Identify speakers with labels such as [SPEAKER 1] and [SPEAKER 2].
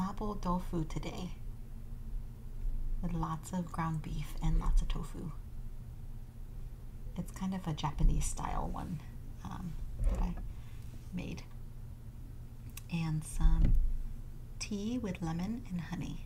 [SPEAKER 1] Mapo tofu today with lots of ground beef and lots of tofu. It's kind of a Japanese style one um, that I made. And some tea with lemon and honey.